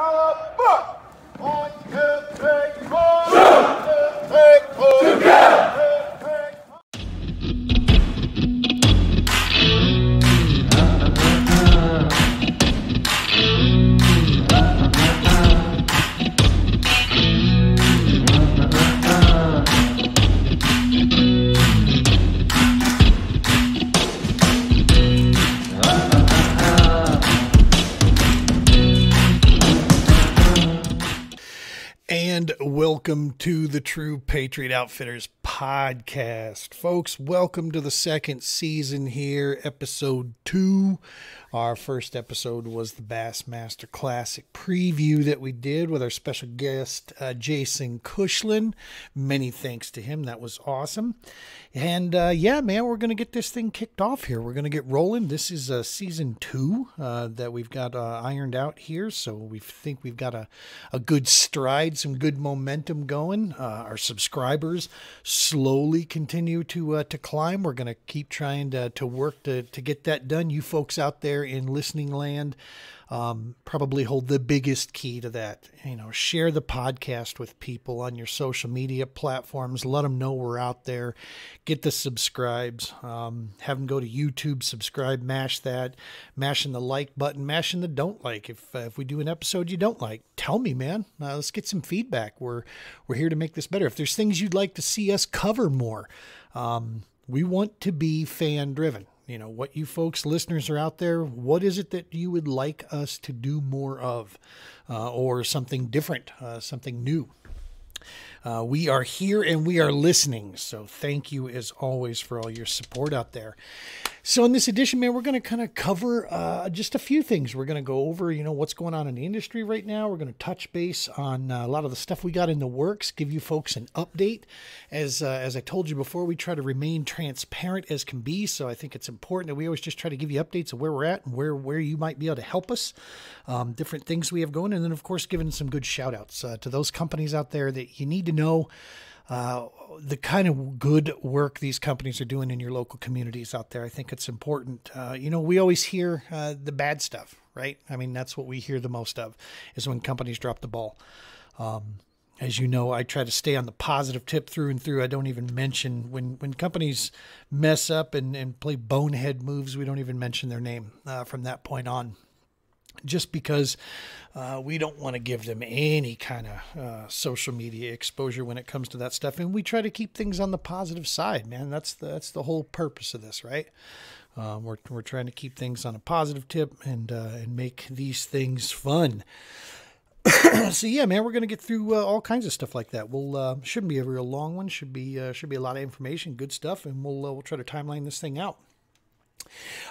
caliber. One, the True Patriot Outfitters podcast. Folks, welcome to the second season here, episode two. Our first episode was the Bassmaster Classic preview that we did with our special guest, uh, Jason Kushlin. Many thanks to him. That was awesome. And uh, yeah, man, we're going to get this thing kicked off here. We're going to get rolling. This is uh, season two uh, that we've got uh, ironed out here. So we think we've got a, a good stride, some good momentum going. Uh, our subscribers slowly continue to uh, to climb. We're going to keep trying to, to work to, to get that done. You folks out there in listening land um, probably hold the biggest key to that. You know, share the podcast with people on your social media platforms. Let them know we're out there. Get the subscribes. Um, have them go to YouTube, subscribe, mash that, mashing the like button, mashing the don't like. If uh, if we do an episode you don't like, tell me, man. Uh, let's get some feedback. We're we're here to make this better. If there's things you'd like to see us cover more, um, we want to be fan driven you know what you folks listeners are out there what is it that you would like us to do more of uh, or something different uh, something new? Uh, we are here and we are listening. So thank you as always for all your support out there so in this edition man we're going to kind of cover uh, just a few things. We're going to go over you know what's going on in the industry right now. We're going to touch base on uh, a lot of the stuff we got in the works give you folks an update. As uh, as i told you before we try to remain transparent as can be so i think it's important that we always just try to give you updates of where we're at and where where you might be able to help us um, different things we have going and then of course giving some good shout outs uh, to those companies out there that you need to know uh, the kind of good work these companies are doing in your local communities out there. I think it's important. Uh, you know, we always hear uh, the bad stuff, right? I mean, that's what we hear the most of is when companies drop the ball. Um, as you know, I try to stay on the positive tip through and through. I don't even mention when, when companies mess up and, and play bonehead moves, we don't even mention their name uh, from that point on just because uh, we don't want to give them any kind of uh, social media exposure when it comes to that stuff, and we try to keep things on the positive side. Man, that's the, that's the whole purpose of this, right? Um, we're we're trying to keep things on a positive tip and uh, and make these things fun. so yeah, man, we're gonna get through uh, all kinds of stuff like that. We'll uh, shouldn't be a real long one. Should be uh, should be a lot of information, good stuff, and we'll we'll try to timeline this thing out.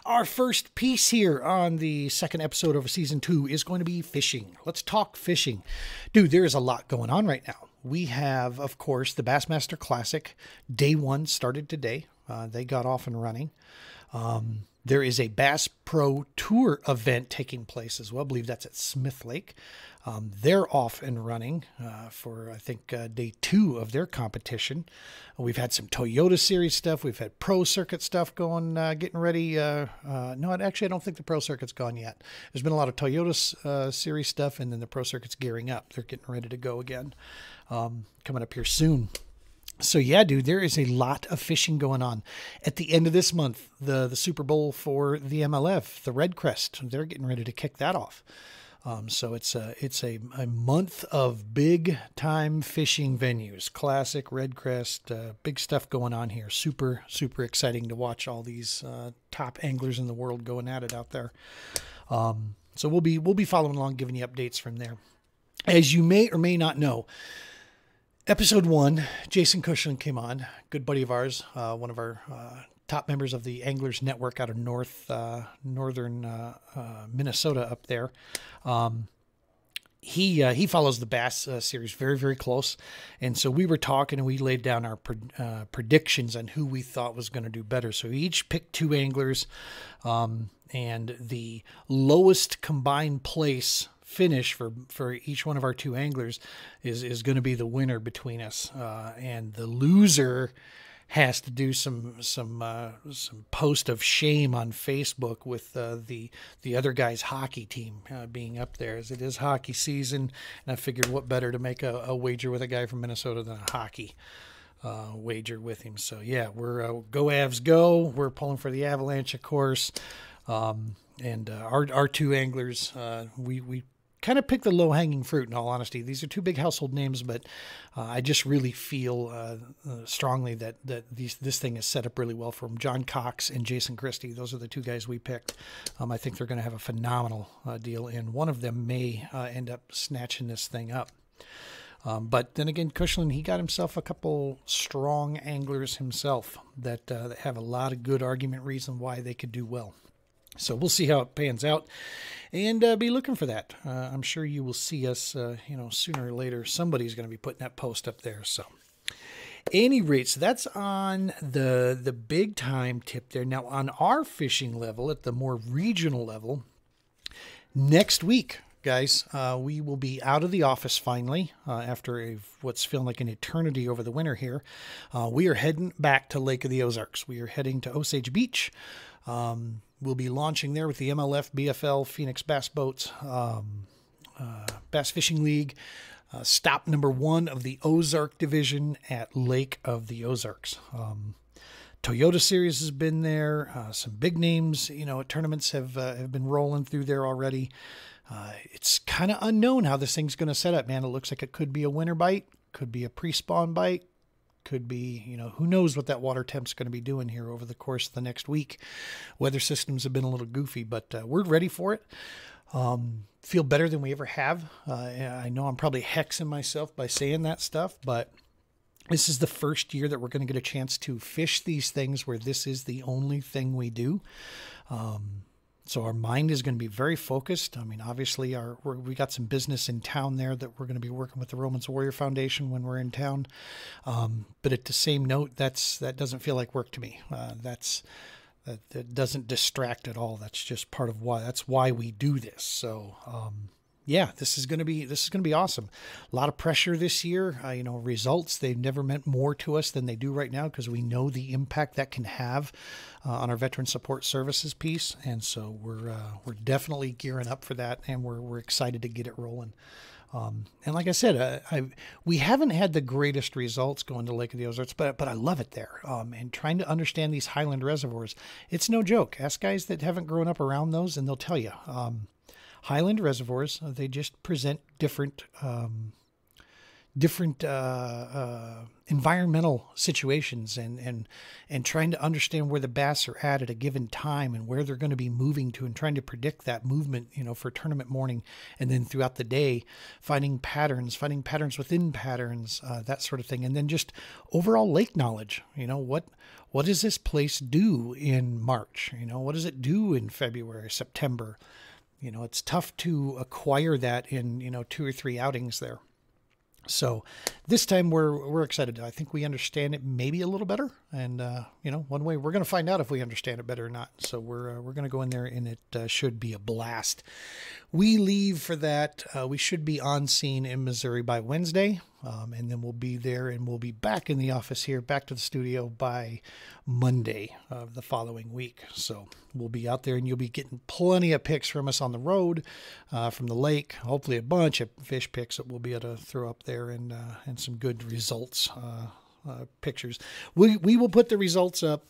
Our first piece here on the second episode of season two is going to be fishing. Let's talk fishing. Dude, there is a lot going on right now. We have, of course, the Bassmaster Classic. Day one started today. Uh, they got off and running. Um, there is a Bass Pro Tour event taking place as well. I believe that's at Smith Lake. Um, they're off and running uh, for, I think, uh, day two of their competition. We've had some Toyota Series stuff. We've had Pro Circuit stuff going, uh, getting ready. Uh, uh, no, actually, I don't think the Pro Circuit's gone yet. There's been a lot of Toyota uh, Series stuff, and then the Pro Circuit's gearing up. They're getting ready to go again, um, coming up here soon. So yeah, dude, there is a lot of fishing going on. At the end of this month, the the Super Bowl for the MLF, the Red Crest, they're getting ready to kick that off. Um, so it's a it's a, a month of big time fishing venues, classic Red Crest, uh, big stuff going on here. Super super exciting to watch all these uh, top anglers in the world going at it out there. Um, so we'll be we'll be following along, giving you updates from there. As you may or may not know, episode one, Jason Kushlin came on, good buddy of ours, uh, one of our uh, top members of the Anglers Network out of North uh, Northern uh, uh, Minnesota up there. Um, he uh, he follows the Bass series very very close, and so we were talking and we laid down our pre- predictions on who we thought was going to do better. So we each picked two anglers, um, and the lowest combined place finish for for each one of our two anglers is is going to be the winner between us, uh, and the loser has to do some some uh, some post of shame on Facebook with uh, the the other guy's hockey team uh, being up there, as it is hockey season, and I figured what better to make a, a wager with a guy from Minnesota than a hockey uh, wager with him. So yeah, we're uh, go Avs go. We're pulling for the Avalanche, of course, um, and uh, our our two anglers, we we kind of pick the low hanging fruit. In all honesty, these are two big household names, but uh, I just really feel uh, uh, strongly that that these, this thing is set up really well for them. John Cox and Jason Christie, those are the two guys we picked. Um, I think they're going to have a phenomenal uh, deal, and one of them may uh, end up snatching this thing up. Um, but then again, Kushlin, he got himself a couple strong anglers himself that, uh, that have a lot of good argument reason why they could do well. So we'll see how it pans out, and uh, be looking for that. Uh, I'm sure you will see us, uh, you know, sooner or later. Somebody's going to be putting that post up there. So, any rate, so that's on the the big time tip there. Now on our fishing level, at the more regional level, next week, guys, uh, we will be out of the office finally uh, after a, what's feeling like an eternity over the winter here. Uh, we are heading back to Lake of the Ozarks. We are heading to Osage Beach. Um, we'll be launching there with the MLF, BFL, Phoenix Bass Boats, um, uh, Bass Fishing League. Uh, stop number one of the Ozark division at Lake of the Ozarks. Um, Toyota Series has been there. Uh, some big names, you know, tournaments have uh, have been rolling through there already. Uh, it's kind of unknown how this thing's going to set up, man. It looks like it could be a winter bite, could be a pre-spawn bite, could be, you know, who knows what that water temp's going to be doing here over the course of the next week. Weather systems have been a little goofy, but uh, we're ready for it. Um, feel better than we ever have. Uh, I know I'm probably hexing myself by saying that stuff, but this is the first year that we're going to get a chance to fish these things where this is the only thing we do. Um, so our mind is going to be very focused. I mean, obviously, our we got some business in town there that we're going to be working with the Romans Warrior Foundation when we're in town. Um, but at the same note, that's that doesn't feel like work to me. Uh, that's that, that doesn't distract at all. That's just part of why. That's why we do this. So. Um, yeah, this is going to be this is going to be awesome. A lot of pressure this year. Uh, you know, results they've never meant more to us than they do right now because we know the impact that can have uh, on our veteran support services piece, and so we're uh, we're definitely gearing up for that, and we're we're excited to get it rolling. Um, and like I said, uh, I, we haven't had the greatest results going to Lake of the Ozarks, but but I love it there. Um, and trying to understand these highland reservoirs, it's no joke. Ask guys that haven't grown up around those, and they'll tell you. Um, highland reservoirs, uh, they just present different um, different uh, uh, environmental situations and, and and trying to understand where the bass are at at a given time and where they're going to be moving to and trying to predict that movement you know for tournament morning and then throughout the day finding patterns finding patterns within patterns uh, that sort of thing. And then just overall lake knowledge you know what what does this place do in March? You know what does it do in February September you know it's tough to acquire that in you know two or three outings there so this time we're we're excited. I think we understand it maybe a little better, and uh, you know, one way we're going to find out if we understand it better or not. So we're uh, we're going to go in there, and it uh, should be a blast. We leave for that. Uh, we should be on scene in Missouri by Wednesday, um, and then we'll be there, and we'll be back in the office here, back to the studio by Monday of the following week. So we'll be out there, and you'll be getting plenty of pics from us on the road, uh, from the lake. Hopefully, a bunch of fish pics that we'll be able to throw up there, and uh, and some good results. Uh, uh, pictures. We we will put the results up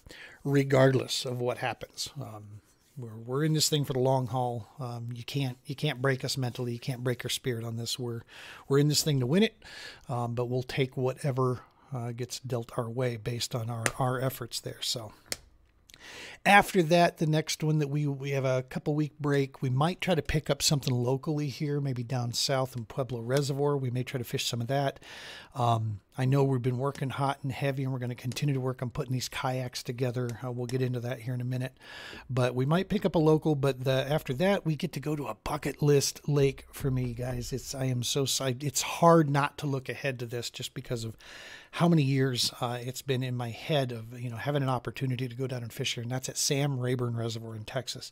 regardless of what happens. Um, we're, we're in this thing for the long haul. Um, you can't you can't break us mentally. You can't break our spirit on this. We're we're in this thing to win it, um, but we'll take whatever uh, gets dealt our way based on our our efforts there. So. After that, the next one that we we have a couple week break. We might try to pick up something locally here, maybe down south in Pueblo Reservoir. We may try to fish some of that. Um, I know we've been working hot and heavy, and we're going to continue to work on putting these kayaks together. Uh, we'll get into that here in a minute, but we might pick up a local. But the, after that, we get to go to a bucket list lake for me, guys. It's I am so. It's hard not to look ahead to this just because of how many years uh, it's been in my head of you know having an opportunity to go down and fish here, and that's at Sam Rayburn Reservoir in Texas.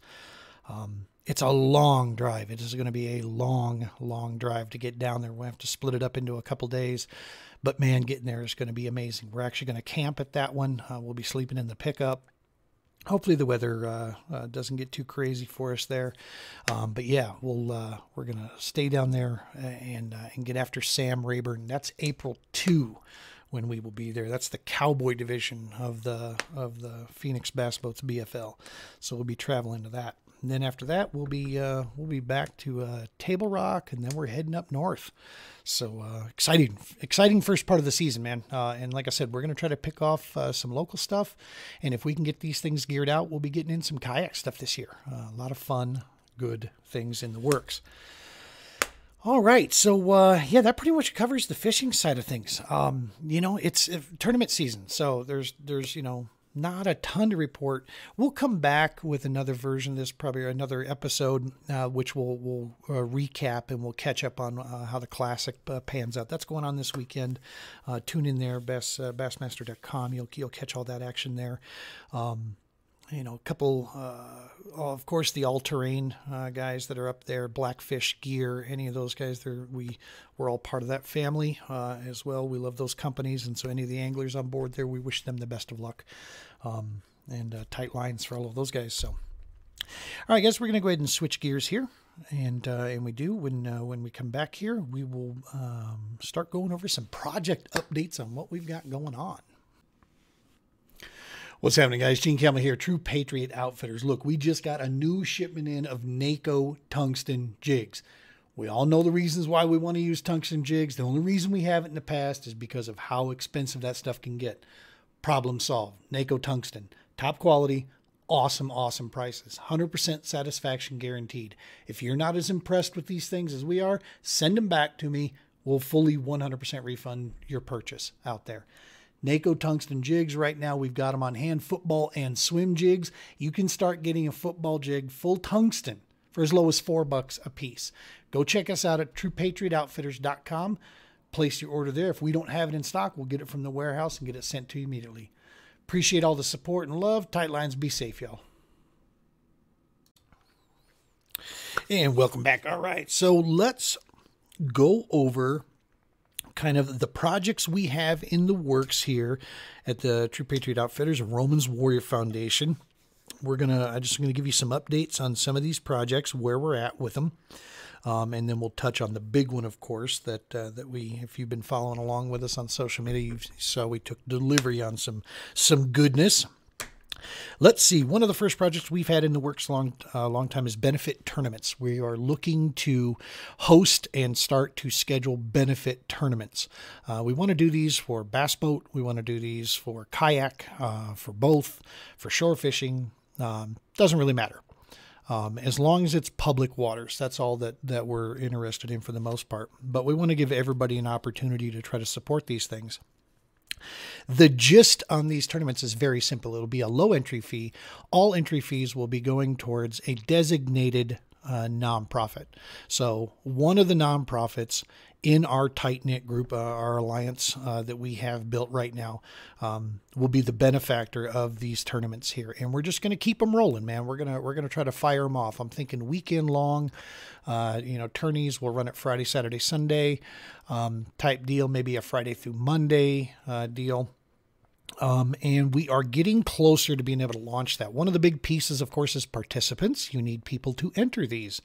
Um, it's a long drive. It is going to be a long, long drive to get down there. We'll have to split it up into a couple days. But man, getting there is going to be amazing. We're actually going to camp at that one. Uh, we'll be sleeping in the pickup hopefully the weather uh, uh, doesn't get too crazy for us there. Um, but yeah, we'll uh, we're gonna stay down there and uh, and get after Sam Rayburn. That's April two when we will be there. That's the cowboy division of the of the Phoenix Bass Boats BFL. So we'll be traveling to that. And then after that, we'll be uh, we'll be back to uh, Table Rock, and then we're heading up north. So uh, exciting, exciting first part of the season, man. Uh, and like I said, we're going to try to pick off uh, some local stuff, and if we can get these things geared out, we'll be getting in some kayak stuff this year. Uh, a lot of fun, good things in the works. All right, so uh, yeah, that pretty much covers the fishing side of things. Um, you know, it's tournament season, so there's there's you know not a ton to report. We'll come back with another version of this, probably another episode, uh, which we'll, we'll uh, recap and we'll catch up on uh, how the classic uh, pans out. That's going on this weekend. Uh, tune in there, bass, uh, bassmaster.com. You'll, you'll catch all that action there. Um, you know, a couple, of course, the all-terrain uh, guys that are up there, Blackfish Gear, any of those guys. We we're all part of that family uh, as well. We love those companies, and so any of the anglers on board there, we wish them the best of luck um, and uh, tight lines for all of those guys. So, all right, guys, we're gonna go ahead and switch gears here, and uh, and we do when uh, when we come back here, we will um, start going over some project updates on what we've got going on. What's happening, guys? Gene Campbell here, True Patriot Outfitters. Look, we just got a new shipment in of NACO tungsten jigs. We all know the reasons why we want to use tungsten jigs. The only reason we haven't in the past is because of how expensive that stuff can get. Problem solved. NACO tungsten. Top quality, awesome, awesome prices. 100% satisfaction guaranteed. If you're not as impressed with these things as we are, send them back to me. We'll fully 100% refund your purchase out there. NACO tungsten jigs right now, we've got them on hand, football and swim jigs. You can start getting a football jig full tungsten for as low as four bucks a piece. Go check us out at truepatriotoutfitters.com. Place your order there. If we don't have it in stock, we'll get it from the warehouse and get it sent to you immediately. Appreciate all the support and love. Tight lines, be safe, y'all. And welcome back. All right, so let's go over kind of the projects we have in the works here at the True Patriot Outfitters Romans Warrior Foundation. We're gonna I just gonna give you some updates on some of these projects, where we're at with them. Um, and then we'll touch on the big one, of course, that uh, that we, if you've been following along with us on social media, you saw we took delivery on some some goodness. Let's see. One of the first projects we've had in the works long, uh, long time is benefit tournaments. We are looking to host and start to schedule benefit tournaments. Uh, we want to do these for bass boat. We want to do these for kayak, uh, for both, for shore fishing. Um, doesn't really matter. Um, as long as it's public waters, that's all that, that we're interested in for the most part. But we want to give everybody an opportunity to try to support these things. The gist on these tournaments is very simple. It'll be a low entry fee. All entry fees will be going towards a designated uh, nonprofit. So one of the nonprofits in our tight knit group, uh, our alliance uh, that we have built right now, um, will be the benefactor of these tournaments here, and we're just going to keep them rolling, man. We're gonna we're gonna try to fire them off. I'm thinking weekend long, uh, you know, tourneys. We'll run it Friday, Saturday, Sunday um, type deal, maybe a Friday through Monday uh, deal. Um, and we are getting closer to being able to launch that. One of the big pieces, of course, is participants. You need people to enter these.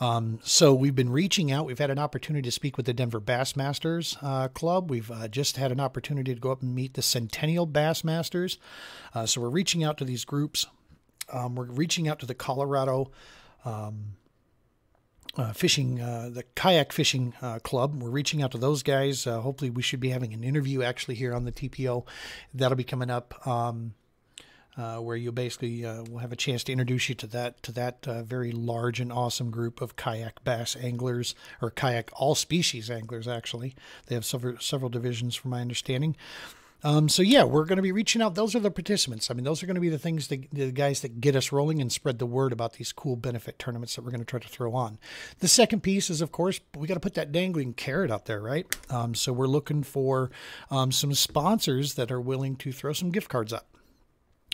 Um, so we've been reaching out. We've had an opportunity to speak with the Denver Bassmasters uh, Club. We've uh, just had an opportunity to go up and meet the Centennial Bassmasters. Uh, so we're reaching out to these groups. Um, we're reaching out to the Colorado um, uh, fishing, uh, the kayak fishing uh, club. We're reaching out to those guys. Uh, hopefully, we should be having an interview actually here on the TPO. That'll be coming up, um, uh, where you basically uh, will have a chance to introduce you to that to that very large and awesome group of kayak bass anglers or kayak all species anglers. Actually, they have several several divisions, from my understanding. Um, so yeah, we're going to be reaching out. Those are the participants. I mean, those are going to be the things that the guys that get us rolling and spread the word about these cool benefit tournaments that we're going to try to throw on. The second piece is, of course, we got to put that dangling carrot out there, right? Um, so we're looking for um, some sponsors that are willing to throw some gift cards up.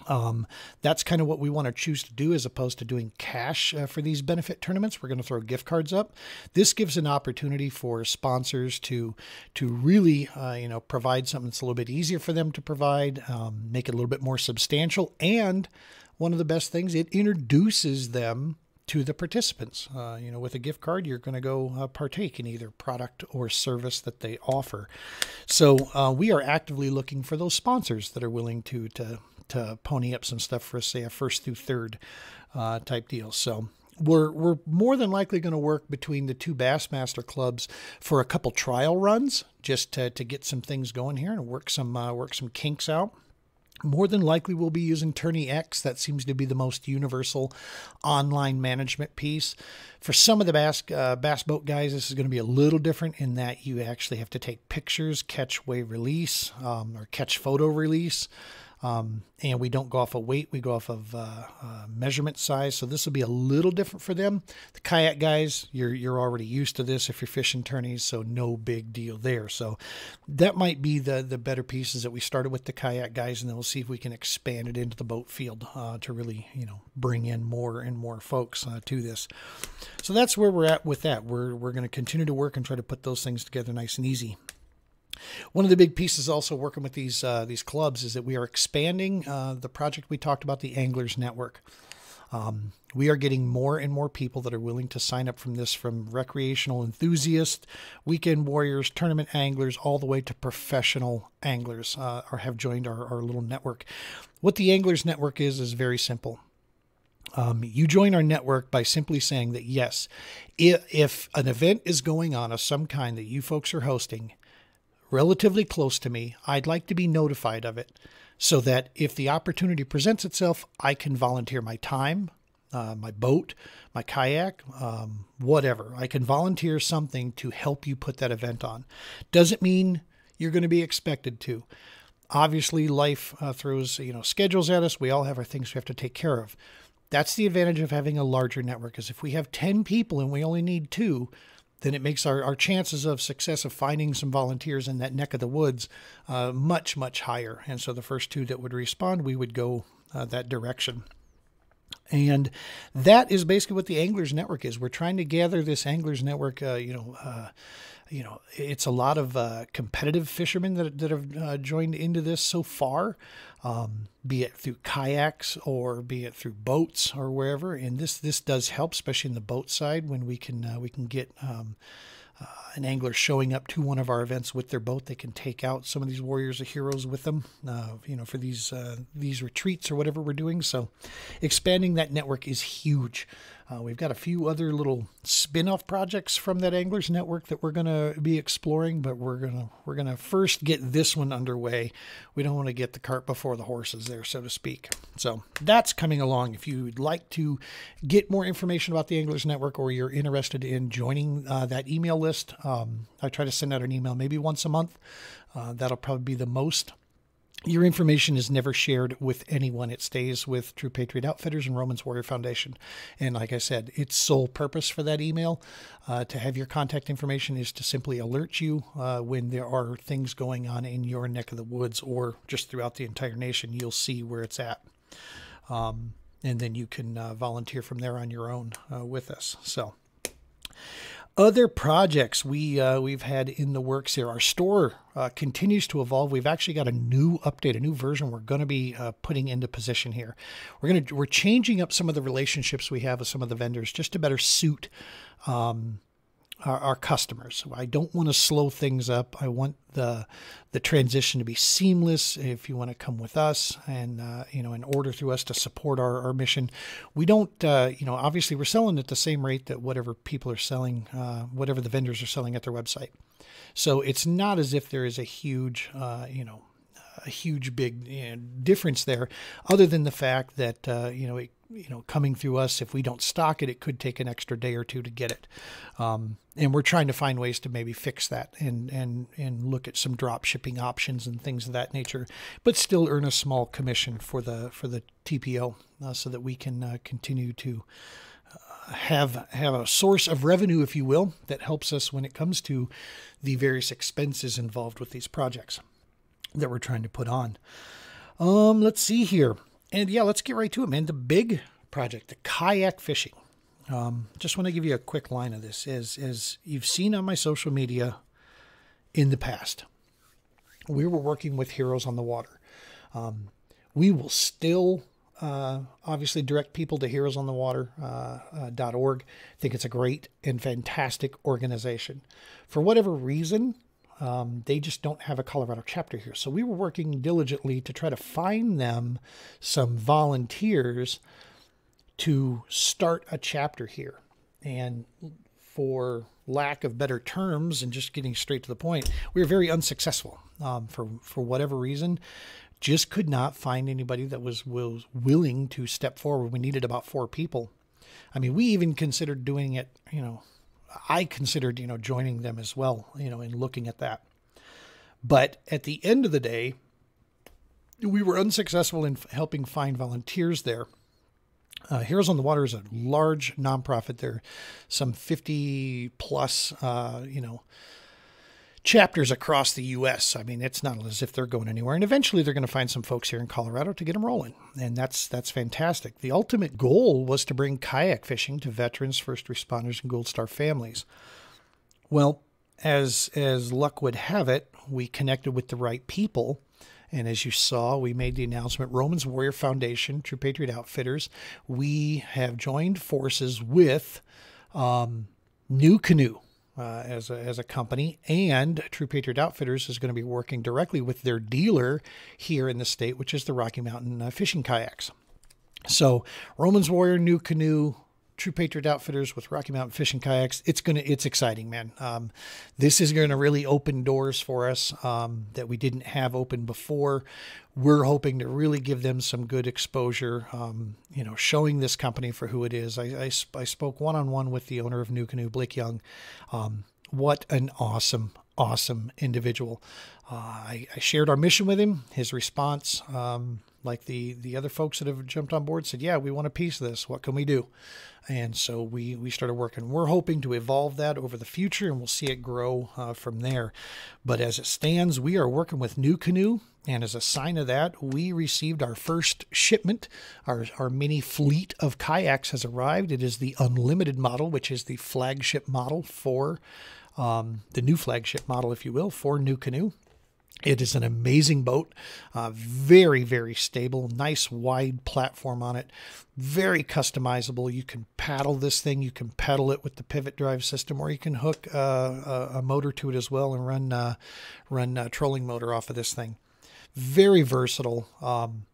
Um, that's kind of what we want to choose to do as opposed to doing cash uh, for these benefit tournaments. We're going to throw gift cards up. This gives an opportunity for sponsors to to really uh, you know provide something that's a little bit easier for them to provide, um, make it a little bit more substantial, and one of the best things it introduces them to the participants. Uh, you know, with a gift card, you're going to go uh, partake in either product or service that they offer. So uh, we are actively looking for those sponsors that are willing to to to pony up some stuff for say a first through third uh, type deal. So we're we're more than likely going to work between the two Bassmaster clubs for a couple trial runs just to, to get some things going here and work some uh, work some kinks out. More than likely, we'll be using Tourney X. That seems to be the most universal online management piece. For some of the bass, uh, bass boat guys, this is going to be a little different in that you actually have to take pictures, catch wave release, um, or catch photo release. Um, and we don't go off of weight, we go off of uh, uh, measurement size. So this will be a little different for them. The kayak guys, you're you're already used to this if you're fishing tourneys, so no big deal there. So that might be the the better pieces that we started with the kayak guys, and then we'll see if we can expand it into the boat field uh, to really you know bring in more and more folks uh, to this. So that's where we're at with that. We're we're going to continue to work and try to put those things together nice and easy. One of the big pieces also working with these uh, these clubs is that we are expanding uh, the project we talked about, the Anglers Network. Um, we are getting more and more people that are willing to sign up from this, from recreational enthusiasts, weekend warriors, tournament anglers, all the way to professional anglers, uh, or have joined our, our little network. What the Anglers Network is is very simple. Um, you join our network by simply saying that yes, if, if an event is going on of some kind that you folks are hosting, relatively close to me, I'd like to be notified of it so that if the opportunity presents itself, I can volunteer my time, uh, my boat, my kayak, um, whatever. I can volunteer something to help you put that event on. Doesn't mean you're going to be expected to. Obviously, life uh, throws you know schedules at us. We all have our things we have to take care of. That's the advantage of having a larger network. Is if we have ten people and we only need two, then it makes our, our chances of success of finding some volunteers in that neck of the woods uh, much, much higher. And so the first two that would respond, we would go uh, that direction. And that is basically what the Anglers Network is. We're trying to gather this Anglers Network, uh, you know, uh, you know, it's a lot of uh, competitive fishermen that, that have uh, joined into this so far, um, be it through kayaks or be it through boats or wherever. And this this does help, especially in the boat side when we can uh, we can get um, uh, an angler showing up to one of our events with their boat. They can take out some of these warriors or heroes with them, uh, you know, for these uh, these retreats or whatever we're doing. So, expanding that network is huge. Uh, we've got a few other little spin-off projects from that Anglers Network that we're going to be exploring, but we're gonna we're gonna first get this one underway. We don't want to get the cart before the horses, there, so to speak. So that's coming along. If you'd like to get more information about the Anglers Network, or you're interested in joining uh, that email list, um, I try to send out an email maybe once a month. Uh, that'll probably be the most your information is never shared with anyone. It stays with True Patriot Outfitters and Romans Warrior Foundation. And like I said, its sole purpose for that email uh, to have your contact information is to simply alert you uh, when there are things going on in your neck of the woods or just throughout the entire nation. You'll see where it's at. Um, and then you can uh, volunteer from there on your own uh, with us. So other projects we uh, we've had in the works here. Our store uh, continues to evolve. We've actually got a new update, a new version. We're going to be uh, putting into position here. We're going to we're changing up some of the relationships we have with some of the vendors just to better suit um, our, our customers. I don't want to slow things up. I want the the transition to be seamless. If you want to come with us and uh, you know, in order through us to support our, our mission, we don't. Uh, you know, obviously we're selling at the same rate that whatever people are selling, uh, whatever the vendors are selling at their website. So it's not as if there is a huge, uh, you know, a huge big you know, difference there, other than the fact that uh, you know it you know coming through us if we don't stock it it could take an extra day or two to get it. Um, and we're trying to find ways to maybe fix that and and and look at some drop shipping options and things of that nature but still earn a small commission for the for the TPO uh, so that we can uh, continue to uh, have have a source of revenue if you will that helps us when it comes to the various expenses involved with these projects that we're trying to put on um, let's see here and yeah, let's get right to it, man. The big project, the kayak fishing. Um, just want to give you a quick line of this. As as you've seen on my social media in the past, we were working with Heroes on the Water. Um, we will still uh, obviously direct people to heroes heroesonthewater.org. Uh, uh, I think it's a great and fantastic organization. For whatever reason, um, they just don't have a Colorado chapter here. So we were working diligently to try to find them some volunteers to start a chapter here. And for lack of better terms and just getting straight to the point, we were very unsuccessful um, for for whatever reason. Just could not find anybody that was was willing to step forward. We needed about four people. I mean, we even considered doing it. You know, I considered you know joining them as well. You know, and looking at that. But at the end of the day, we were unsuccessful in helping find volunteers there. Uh, Heroes on the Water is a large nonprofit. There some 50 plus, uh, you know, chapters across the U.S. I mean, it's not as if they're going anywhere. And eventually, they're going to find some folks here in Colorado to get them rolling, and that's that's fantastic. The ultimate goal was to bring kayak fishing to veterans, first responders, and Gold Star families. Well, as as luck would have it, we connected with the right people and as you saw, we made the announcement Romans Warrior Foundation, True Patriot Outfitters, we have joined forces with um, NuCanoe. Uh, as, a, as a company, and True Patriot Outfitters is going to be working directly with their dealer here in the state, which is the Rocky Mountain uh, Fishing Kayaks. So, Romans Warrior, NuCanoe, True Patriot Outfitters with Rocky Mountain Fishing Kayaks. It's gonna, it's exciting, man. Um, this is going to really open doors for us um, that we didn't have open before. We're hoping to really give them some good exposure. Um, you know, showing this company for who it is. I, I, I spoke one on one with the owner of NuCanoe, Blake Young. Um, what an awesome, awesome individual. Uh, I, I, shared our mission with him. His response, um, like the the other folks that have jumped on board, said, "Yeah, we want a piece of this. What can we do?" And so we we started working. We're hoping to evolve that over the future, and we'll see it grow uh, from there. But as it stands, we are working with NuCanoe, and as a sign of that, we received our first shipment. Our our mini fleet of kayaks has arrived. It is the unlimited model, which is the flagship model for. Um, the new flagship model, if you will, for NuCanoe. It is an amazing boat, uh, very, very stable, nice wide platform on it, very customizable. You can paddle this thing, you can pedal it with the pivot drive system, or you can hook uh, a, motor to it as well and run uh, run a trolling motor off of this thing. Very versatile, um,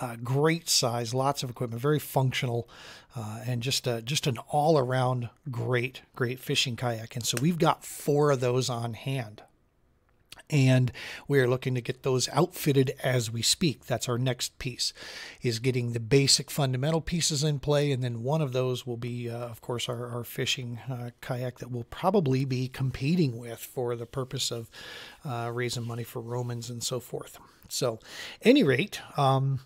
uh, great size, lots of equipment, very functional, uh, and just a, just an all around great, great fishing kayak. And so we've got four of those on hand and we are looking to get those outfitted as we speak. That's our next piece, is getting the basic fundamental pieces in play, and then one of those will be, uh, of course, our, our fishing uh, kayak that we'll probably be competing with for the purpose of uh, raising money for Romans and so forth. So, any rate, um,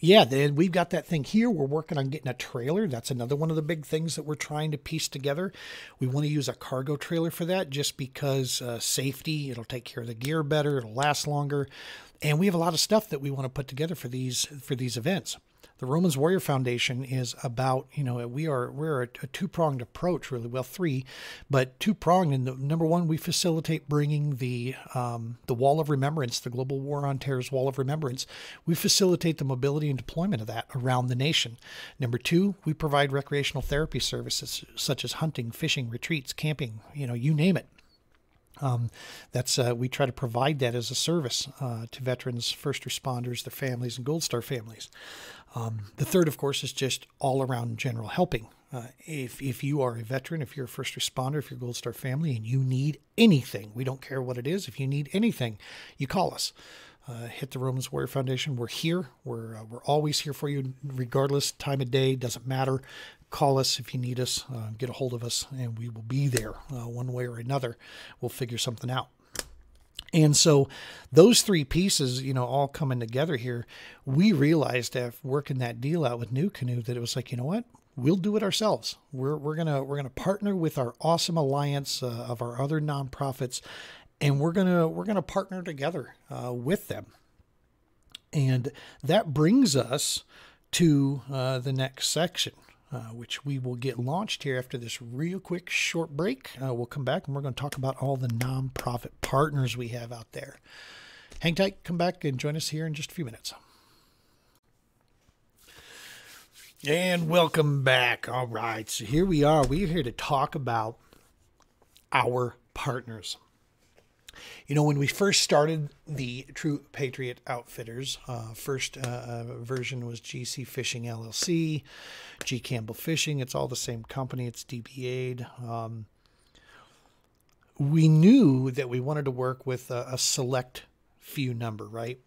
yeah, then we've got that thing here. We're working on getting a trailer. That's another one of the big things that we're trying to piece together. We want to use a cargo trailer for that just because uh, safety, it'll take care of the gear better, it'll last longer. And we have a lot of stuff that we want to put together for these for these events the Romans Warrior Foundation is about, you know, we are we're a, a two pronged approach, really. Well, three, but two pronged. And the, number one, we facilitate bringing the um, the Wall of Remembrance, the Global War on Terror's Wall of Remembrance. We facilitate the mobility and deployment of that around the nation. Number two, we provide recreational therapy services such as hunting, fishing, retreats, camping, you know, you name it. Um, that's uh, we try to provide that as a service uh, to veterans, first responders, their families, and Gold Star families. Um, the third, of course, is just all around general helping. Uh, if if you are a veteran, if you're a first responder, if you're a Gold Star family, and you need anything, we don't care what it is. If you need anything, you call us. Uh, hit the Romans Warrior Foundation. We're here. We're uh, we're always here for you, regardless time of day. Doesn't matter call us if you need us, uh, get a hold of us, and we will be there uh, one way or another. We'll figure something out. And so those three pieces, you know, all coming together here, we realized after working that deal out with NuCanoe that it was like, you know what? We'll do it ourselves. We're, we're gonna we're gonna partner with our awesome alliance uh, of our other nonprofits, and we're gonna we're gonna partner together uh, with them. And that brings us to uh, the next section, uh, which we will get launched here after this real quick short break. Uh, we'll come back and we're going to talk about all the nonprofit partners we have out there. Hang tight, come back and join us here in just a few minutes. And welcome back. All right, so here we are. We're here to talk about our partners. You know, when we first started the True Patriot Outfitters, uh, first uh, uh version was GC Fishing LLC, G Campbell Fishing. It's all the same company. It's DBA'd. Um, we knew that we wanted to work with a, a select few number, right?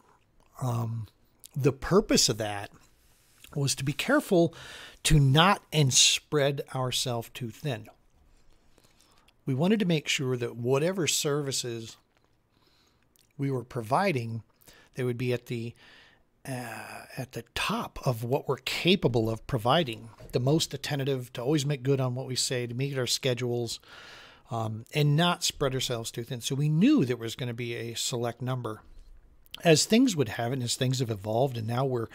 Um, the purpose of that was to be careful to not and spread ourselves too thin. We wanted to make sure that whatever services we were providing, they would be at the uh, at the top of what we're capable of providing. The most attentive to always make good on what we say, to meet our schedules, um, and not spread ourselves too thin. So we knew there was going to be a select number. As things would have it, as things have evolved, and now we're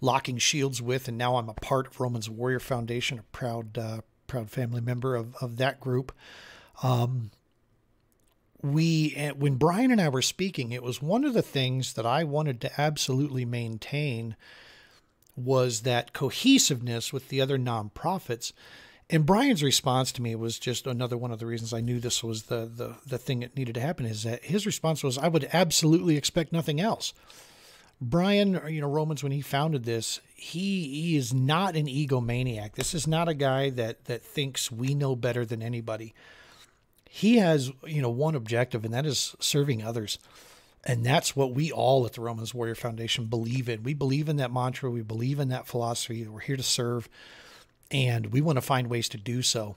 locking shields with, and now I'm a part of Romans Warrior Foundation, a proud, uh, proud family member of, of that group. Um, we eh, when Brian and I were speaking, it was one of the things that I wanted to absolutely maintain was that cohesiveness with the other nonprofits. And Brian's response to me was just another one of the reasons I knew this was the the the thing that needed to happen is that his response was I would absolutely expect nothing else. Brian, you know, Romans when he founded this, he he is not an egomaniac. This is not a guy that that thinks we know better than anybody he has, you know, one objective, and that is serving others. And that's what we all at the Romans Warrior Foundation believe in. We believe in that mantra. We believe in that philosophy. That we're here to serve, and we want to find ways to do so.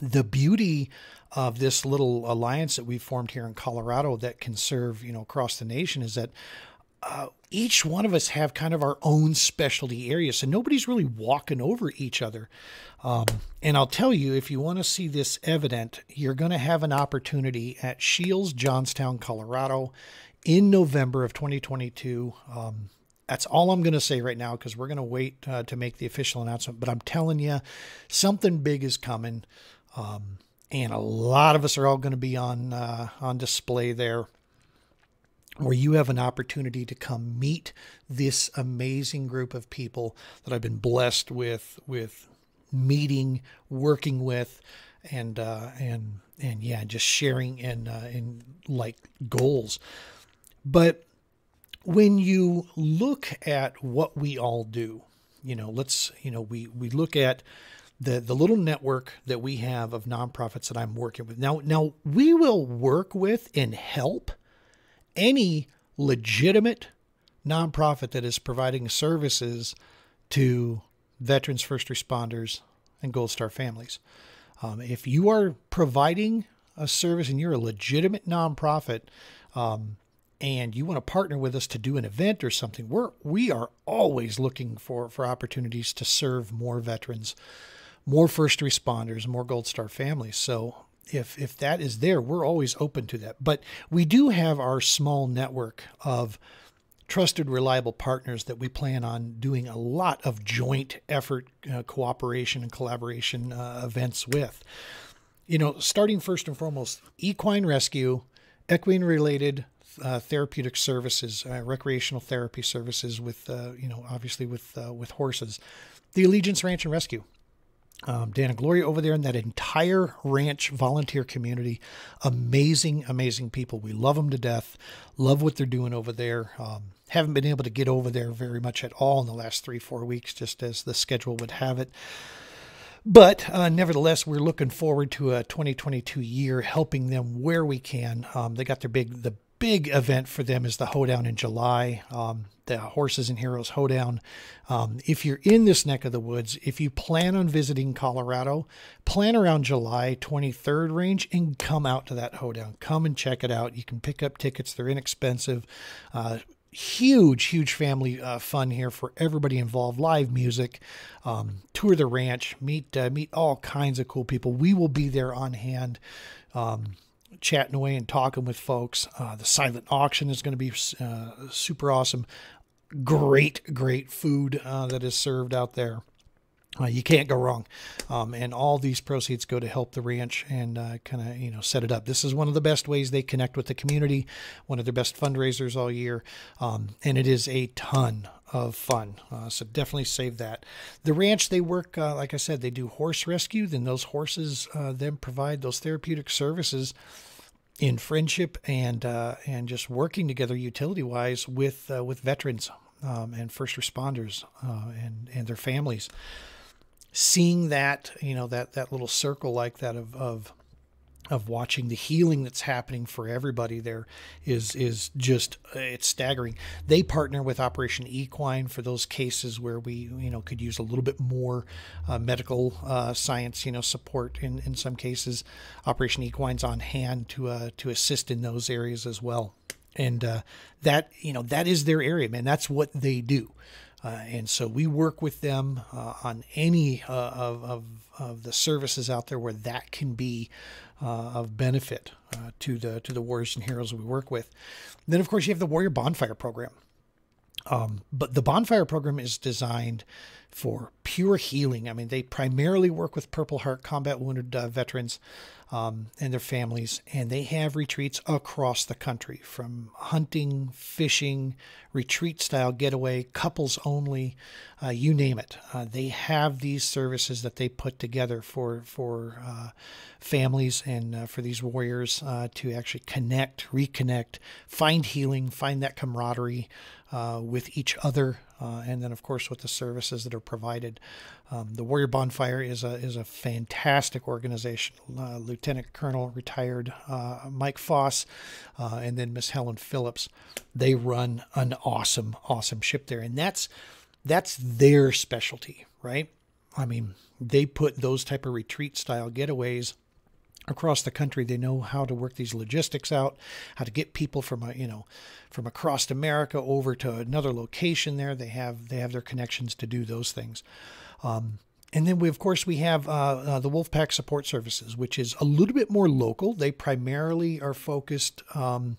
The beauty of this little alliance that we've formed here in Colorado that can serve, you know, across the nation is that uh, each one of us have kind of our own specialty areas, so nobody's really walking over each other. Um, and I'll tell you, if you want to see this evident, you're going to have an opportunity at Scheels, Johnstown, Colorado, in November of 2022. Um, that's all I'm going to say right now because we're going to wait uh, to make the official announcement. But I'm telling you, something big is coming, um, and a lot of us are all going to be on uh, on display there where you have an opportunity to come meet this amazing group of people that I've been blessed with with meeting, working with, and uh, and and yeah, just sharing and uh, and like goals. But when you look at what we all do, you know, let's you know we we look at the the little network that we have of nonprofits that I'm working with. Now now we will work with and help any legitimate nonprofit that is providing services to veterans, first responders, and Gold Star families. Um, if you are providing a service and you're a legitimate nonprofit, um, and you want to partner with us to do an event or something, we're we are always looking for for opportunities to serve more veterans, more first responders, more Gold Star families. So if if that is there, we're always open to that. But we do have our small network of trusted, reliable partners that we plan on doing a lot of joint effort, uh, cooperation, and collaboration uh, events with. You know, starting first and foremost, equine rescue, equine related uh, therapeutic services, uh, recreational therapy services with, uh, you know, obviously with uh, with horses, the Allegiance Ranch and Rescue um, Dan and Gloria over there and that entire ranch volunteer community. Amazing, amazing people. We love them to death. Love what they're doing over there. Um, haven't been able to get over there very much at all in the last three, four weeks, just as the schedule would have it. But uh, nevertheless, we're looking forward to a 2022 year, helping them where we can. Um, they got their big, the big event for them is the Hoedown in July, um, the Horses and Heroes Hoedown. Um, if you're in this neck of the woods, if you plan on visiting Colorado, plan around July 23rd range and come out to that Hoedown. Come and check it out. You can pick up tickets, they're inexpensive. Uh, huge, huge family uh, fun here for everybody involved. Live music, um, tour the ranch, meet uh, meet all kinds of cool people. We will be there on hand. Um, chatting away and talking with folks. Uh, the silent auction is going to be uh, super awesome. great, great food uh, that is served out there. Uh, you can't go wrong, um, and all these proceeds go to help the ranch and uh, kind of you know set it up. This is one of the best ways they connect with the community, one of their best fundraisers all year, um, and it is a ton of fun. Uh, so definitely save that. The ranch they work, uh, like I said, they do horse rescue. Then those horses uh, then provide those therapeutic services in friendship and uh, and just working together utility wise with with veterans um, and first responders and and their families seeing that you know that that little circle like that of of of watching the healing that's happening for everybody there is is just it's staggering. They partner with Operation Equine for those cases where we you know could use a little bit more uh, medical uh, science you know support in in some cases. Operation Equine's on hand to uh, to assist in those areas as well, and uh, that you know that is their area, man. That's what they do. Uh, and so we work with them uh, on any uh, of, of, of, the services out there where that can be of benefit uh, to the to the warriors and heroes we work with. Then, of course, you have the Warrior Bonfire Program. Um, but the bonfire program is designed for pure healing. I mean, they primarily work with Purple Heart combat wounded uh, veterans um, and their families, and they have retreats across the country from hunting, fishing, retreat style getaway, couples only, uh, you name it. Uh, they have these services that they put together for for uh, families and uh, for these warriors uh, to actually connect, reconnect, find healing, find that camaraderie with each other, uh, and then of course with the services that are provided. Um, the Warrior Bonfire is a is a fantastic organization. Uh, Lieutenant Colonel retired uh, Mike Foss, uh, and then Miss Helen Phillips. They run an awesome awesome ship there, and that's that's their specialty, right? I mean, they put those type of retreat style getaways across the country. They know how to work these logistics out, how to get people from a, you know from across America over to another location. There, they have they have their connections to do those things. Um, and then we, of course, we have uh, uh, the Wolfpack Support Services, which is a little bit more local. They primarily are focused um,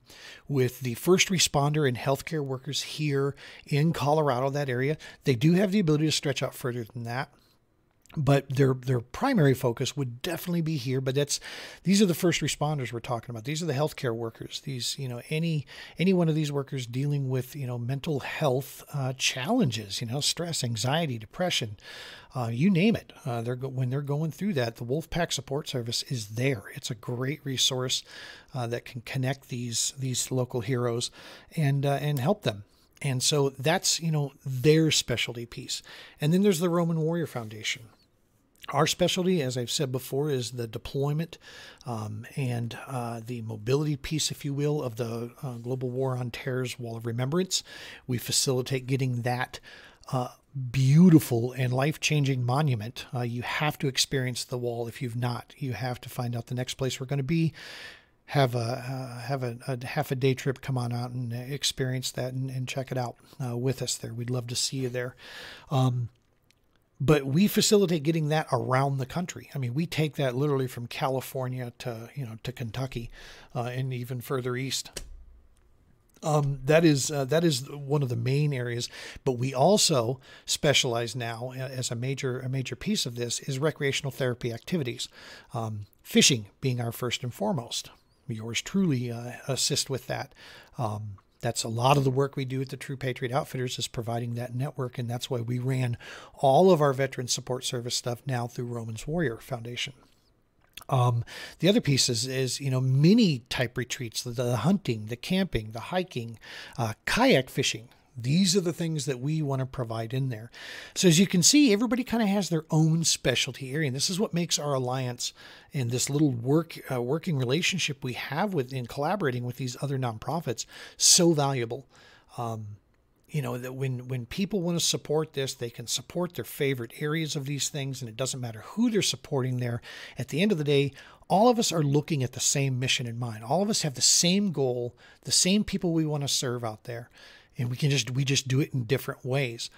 with the first responder and healthcare workers here in Colorado, that area. They do have the ability to stretch out further than that but their their primary focus would definitely be here but that's these are the first responders we're talking about. These are the healthcare workers these you know any any one of these workers dealing with you know mental health uh, challenges you know stress anxiety depression uh, you name it. Uh, they're when they're going through that the wolfpack support service is there. It's a great resource uh, that can connect these these local heroes and uh, and help them. And so that's you know their specialty piece. And then there's the roman warrior foundation our specialty, as I've said before, is the deployment um, and uh, the mobility piece, if you will, of the uh, Global War on Terror's Wall of Remembrance. We facilitate getting that uh, beautiful and life changing monument. Uh, you have to experience the wall if you've not. You have to find out the next place we're going to be. Have a uh, have a, a, half a day trip. Come on out and experience that and, and check it out uh, with us there. We'd love to see you there. Um, but we facilitate getting that around the country. I mean, we take that literally from California to you know to Kentucky, uh, and even further east. Um, that is uh, that is one of the main areas, but we also specialize now as a major a major piece of this is recreational therapy activities, um, fishing being our first and foremost. Yours truly uh, assist with that. Um, that's a lot of the work we do at the True Patriot Outfitters is providing that network, and that's why we ran all of our veteran support service stuff now through Romans Warrior Foundation. Um, the other piece is, is, you know, mini type retreats, the, the hunting, the camping, the hiking, uh, kayak fishing. These are the things that we want to provide in there. So as you can see, everybody kind of has their own specialty area, and this is what makes our alliance and this little work uh, working relationship we have with in collaborating with these other nonprofits so valuable. Um, you know that when when people want to support this, they can support their favorite areas of these things, and it doesn't matter who they're supporting. There, at the end of the day, all of us are looking at the same mission in mind. All of us have the same goal, the same people we want to serve out there and we can just we just do it in different ways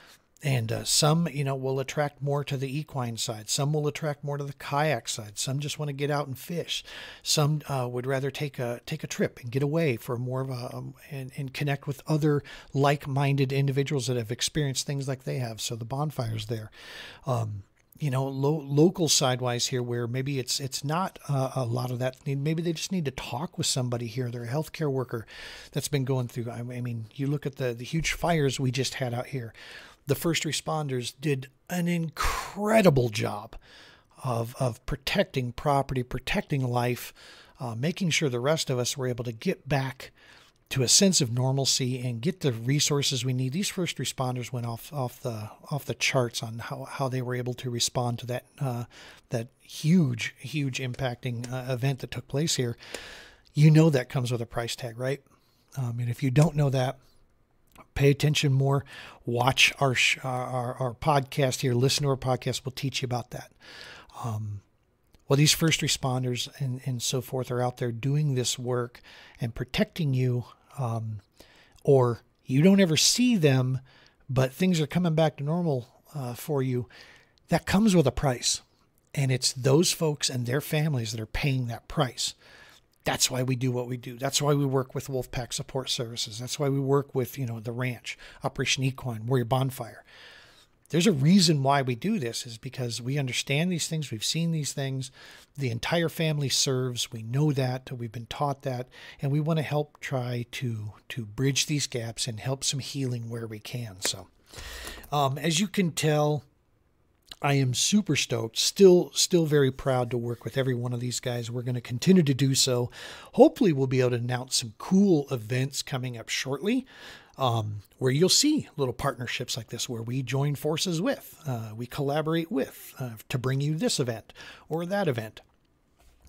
and uh, some, you know, will attract more to the equine side. Some will attract more to the kayak side. Some just want to get out and fish. Some uh, would rather take a take a trip and get away for more of a um, and, and connect with other like-minded individuals that have experienced things like they have. So the bonfires there. Um, you know, lo- local sidewise here, where maybe it's it's not uh, a lot of that. Maybe they just need to talk with somebody here. They're a healthcare worker that's been going through. I mean, you look at the the huge fires we just had out here the first responders did an incredible job of, of protecting property, protecting life, uh, making sure the rest of us were able to get back to a sense of normalcy and get the resources we need. These first responders went off off the off the charts on how, how they were able to respond to that uh, that huge huge impacting uh, event that took place here. You know that comes with a price tag, right? Um, and if you don't know that, pay attention more, watch our, our, our podcast here, listen to our podcast. We'll teach you about that. Um, well, these first responders and, and so forth are out there doing this work and protecting you, um, or you don't ever see them, but things are coming back to normal uh, for you. That comes with a price. And it's those folks and their families that are paying that price. That's why we do what we do. That's why we work with Wolfpack Support Services. That's why we work with, you know, the ranch, Operation Equine, Warrior Bonfire. There's a reason why we do this is because we understand these things. We've seen these things. The entire family serves. We know that. We've been taught that. And we want to help try to, to bridge these gaps and help some healing where we can. So, um, as you can tell, I am super stoked. Still, still very proud to work with every one of these guys. We're going to continue to do so. Hopefully, we'll be able to announce some cool events coming up shortly. Um, where you'll see little partnerships like this where we join forces with, uh, we collaborate with uh, to bring you this event or that event.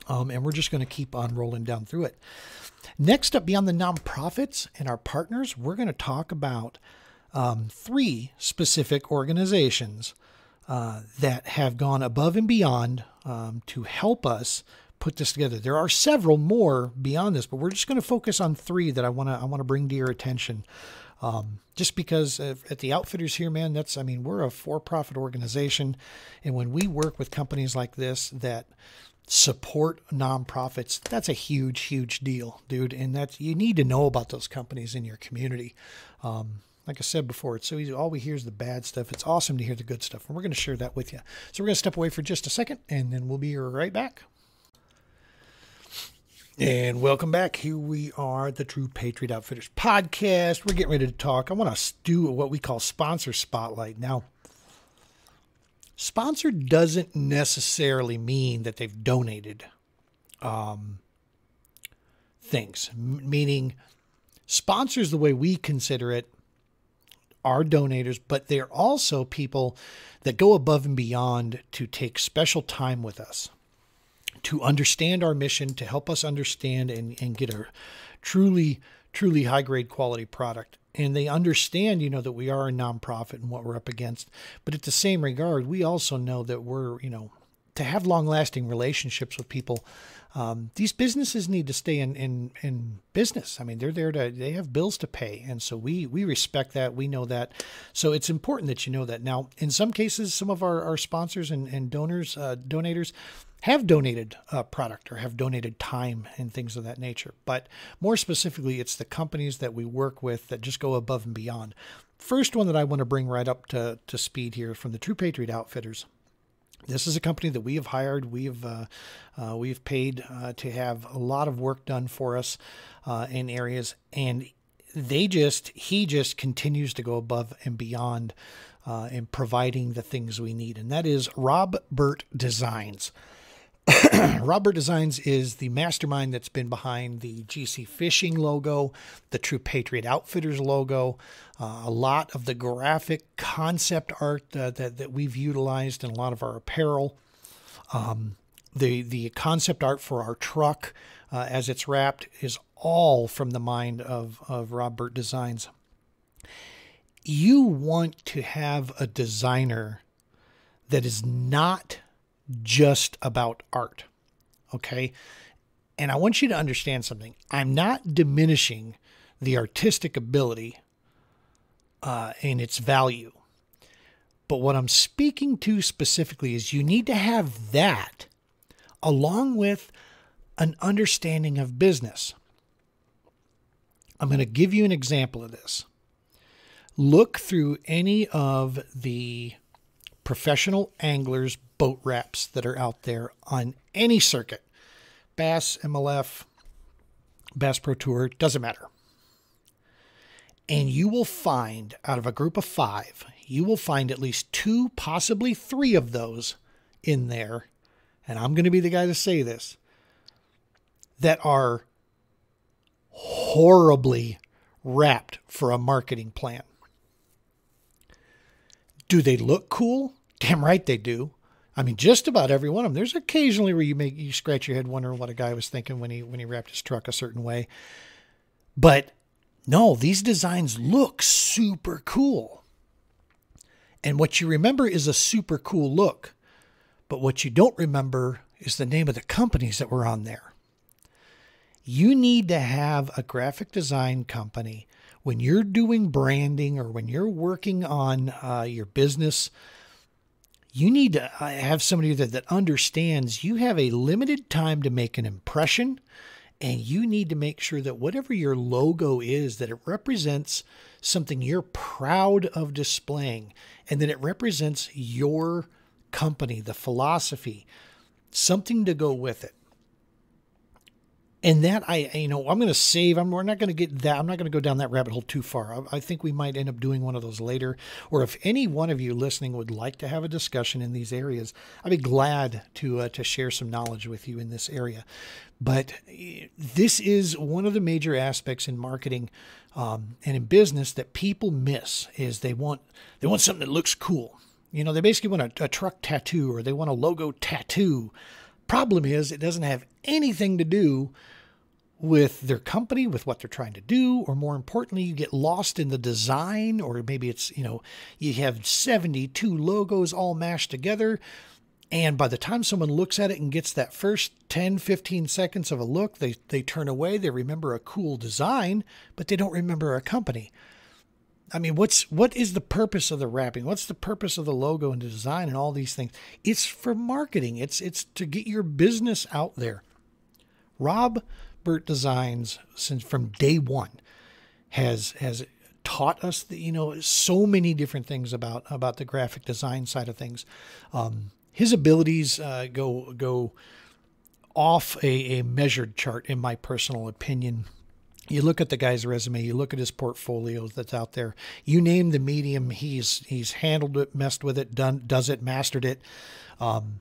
Um, and we're just going to keep on rolling down through it. Next up, beyond the nonprofits and our partners, we're going to talk about um, three specific organizations uh, that have gone above and beyond um, to help us put this together. There are several more beyond this, but we're just going to focus on three that I want to I want to bring to your attention. Um, just because at the outfitters here, man, that's I mean we're a for-profit organization, and when we work with companies like this that support nonprofits, that's a huge, huge deal, dude. And that's you need to know about those companies in your community. Um, like I said before, it's so easy. All we hear is the bad stuff. It's awesome to hear the good stuff, and we're going to share that with you. So we're going to step away for just a second, and then we'll be right back. And welcome back. Here we are, the True Patriot Outfitters podcast. We're getting ready to talk. I want to do what we call sponsor spotlight. Now, sponsor doesn't necessarily mean that they've donated um, things, M- meaning sponsors, the way we consider it, are donators, but they're also people that go above and beyond to take special time with us, to understand our mission, to help us understand and, and get a truly, truly high grade quality product. And they understand, you know, that we are a nonprofit and what we're up against. But at the same regard, we also know that we're, you know, to have long lasting relationships with people um, these businesses need to stay in, in, in business. I mean, they're there to, they have bills to pay. And so we, we respect that. We know that. So it's important that you know that. Now, in some cases, some of our, our sponsors and, and donors, uh, donators, have donated a product or have donated time and things of that nature. But more specifically, it's the companies that we work with that just go above and beyond. First one that I want to bring right up to, to speed here from the True Patriot Outfitters this is a company that we have hired. We've uh, uh, we've paid uh, to have a lot of work done for us uh, in areas, and they just he just continues to go above and beyond uh, in providing the things we need, and that is Rob Burt Designs. Rob Burt Designs is the mastermind that's been behind the GC Fishing logo, the True Patriot Outfitters logo, uh, a lot of the graphic concept art uh, that, that we've utilized in a lot of our apparel, um, the, the concept art for our truck uh, as it's wrapped is all from the mind of, of Rob Burt Designs. You want to have a designer that is not just about art. Okay. And I want you to understand something. I'm not diminishing the artistic ability uh, and its value. But what I'm speaking to specifically is you need to have that along with an understanding of business. I'm going to give you an example of this. Look through any of the professional anglers boat wraps that are out there on any circuit Bass, MLF, Bass Pro Tour, doesn't matter. And you will find out of a group of five, you will find at least two, possibly three of those in there. And I'm going to be the guy to say this that are horribly wrapped for a marketing plan. Do they look cool? Damn right they do. I mean, just about every one of them. There's occasionally where you make you scratch your head wondering what a guy was thinking when he when he wrapped his truck a certain way. But no, these designs look super cool. And what you remember is a super cool look. But what you don't remember is the name of the companies that were on there. You need to have a graphic design company when you're doing branding or when you're working on uh, your business. You need to uh, have somebody that, that understands you have a limited time to make an impression, and you need to make sure that whatever your logo is, that it represents something you're proud of displaying, and that it represents your company, the philosophy, something to go with it and that I, you know, I'm going to save. I'm, we're not going to get that. I'm not going to go down that rabbit hole too far. I, I, think we might end up doing one of those later. Or if any one of you listening would like to have a discussion in these areas, I'd be glad to uh, to share some knowledge with you in this area. But eh, this is one of the major aspects in marketing um, and in business that people miss is they want they want something that looks cool. You know, they basically want a, a truck tattoo or they want a logo tattoo. Problem is, it doesn't have anything to do with their company, with what they're trying to do, or more importantly, you get lost in the design, or maybe it's, you know, you have 72 logos all mashed together. And by the time someone looks at it and gets that first 10, 15 seconds of a look, they, they turn away. They remember a cool design, but they don't remember a company. I mean, what's what is the purpose of the wrapping? What's the purpose of the logo and the design and all these things? It's for marketing. It's it's to get your business out there. Rob Burt Designs, since from day one, has has taught us that you know so many different things about about the graphic design side of things. Um, his abilities uh, go go off a, a measured chart, in my personal opinion you look at the guy's resume, you look at his portfolio that's out there. You name the medium, he's he's handled it, messed with it, done does it, mastered it. Um,